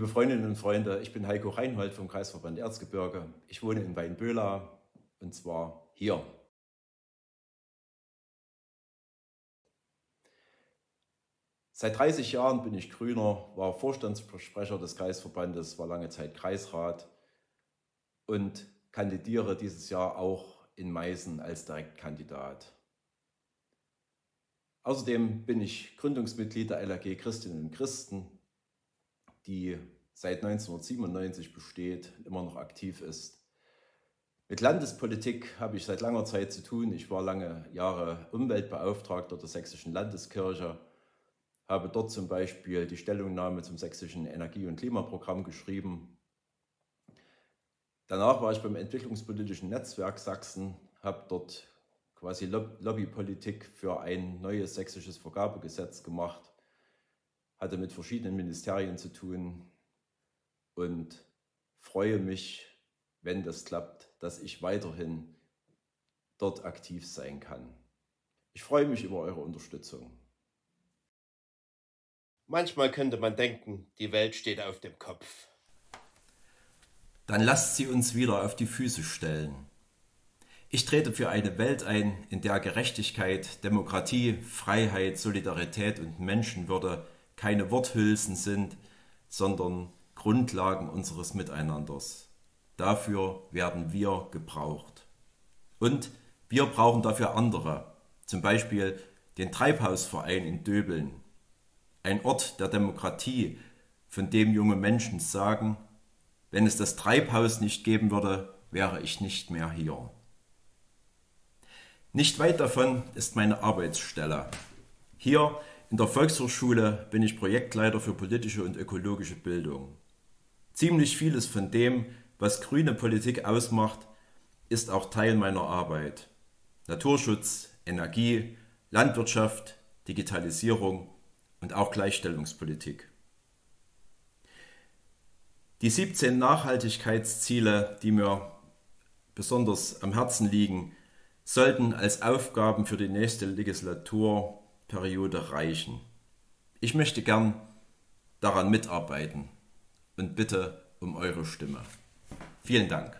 Liebe Freundinnen und Freunde, ich bin Heiko Reinhold vom Kreisverband Erzgebirge. Ich wohne in Weinböhla und zwar hier. Seit 30 Jahren bin ich Grüner, war Vorstandssprecher des Kreisverbandes, war lange Zeit Kreisrat und kandidiere dieses Jahr auch in Meißen als Direktkandidat. Außerdem bin ich Gründungsmitglied der LAG Christinnen und Christen, die seit 1997 besteht, immer noch aktiv ist. Mit Landespolitik habe ich seit langer Zeit zu tun. Ich war lange Jahre Umweltbeauftragter der Sächsischen Landeskirche, habe dort zum Beispiel die Stellungnahme zum Sächsischen Energie- und Klimaprogramm geschrieben. Danach war ich beim Entwicklungspolitischen Netzwerk Sachsen, habe dort quasi Lobbypolitik für ein neues sächsisches Vergabegesetz gemacht, hatte mit verschiedenen Ministerien zu tun und freue mich, wenn das klappt, dass ich weiterhin dort aktiv sein kann. Ich freue mich über eure Unterstützung. Manchmal könnte man denken, die Welt steht auf dem Kopf. Dann lasst sie uns wieder auf die Füße stellen. Ich trete für eine Welt ein, in der Gerechtigkeit, Demokratie, Freiheit, Solidarität und Menschenwürde keine Worthülsen sind, sondern Grundlagen unseres Miteinanders. Dafür werden wir gebraucht. Und wir brauchen dafür andere, zum Beispiel den Treibhausverein in Döbeln, ein Ort der Demokratie, von dem junge Menschen sagen, wenn es das Treibhaus nicht geben würde, wäre ich nicht mehr hier. Nicht weit davon ist meine Arbeitsstelle. Hier in der Volkshochschule bin ich Projektleiter für politische und ökologische Bildung. Ziemlich vieles von dem, was grüne Politik ausmacht, ist auch Teil meiner Arbeit. Naturschutz, Energie, Landwirtschaft, Digitalisierung und auch Gleichstellungspolitik. Die 17 Nachhaltigkeitsziele, die mir besonders am Herzen liegen, sollten als Aufgaben für die nächste Legislaturperiode reichen. Ich möchte gern daran mitarbeiten und bitte um eure Stimme. Vielen Dank.